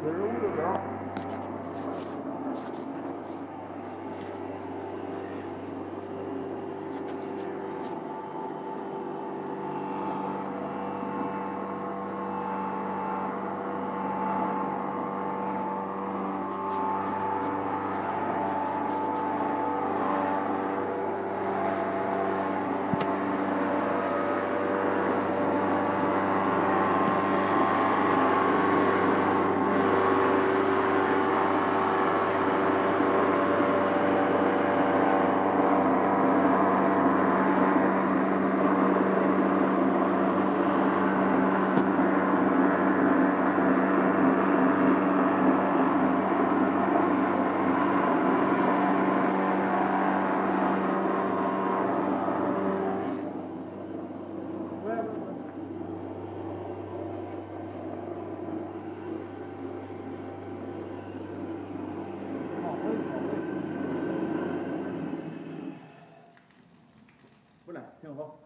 四十五六条。what